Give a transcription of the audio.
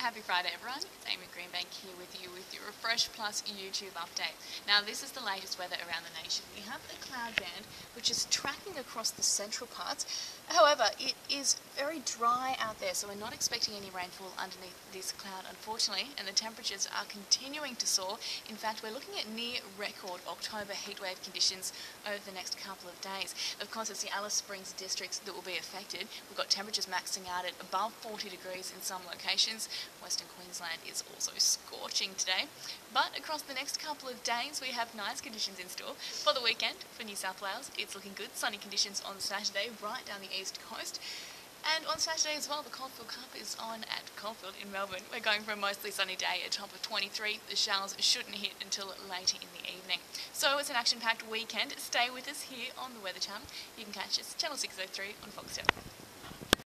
Happy Friday everyone, it's Amy Greenbank here with you with your Refresh Plus YouTube update. Now this is the latest weather around the nation. We have the cloud band which is tracking across the central parts. However, it is very dry out there so we're not expecting any rainfall underneath this cloud unfortunately and the temperatures are continuing to soar. In fact we're looking at near record October heatwave conditions over the next couple of days. Of course it's the Alice Springs districts that will be affected. We've got temperatures maxing out at above 40 degrees in some locations Western Queensland is also scorching today. But across the next couple of days, we have nice conditions in store. For the weekend, for New South Wales, it's looking good. Sunny conditions on Saturday, right down the east coast. And on Saturday as well, the Caulfield Cup is on at Caulfield in Melbourne. We're going for a mostly sunny day, a top of 23. The showers shouldn't hit until later in the evening. So it's an action-packed weekend. Stay with us here on the Weather Channel. You can catch us, Channel 603 on Foxtel.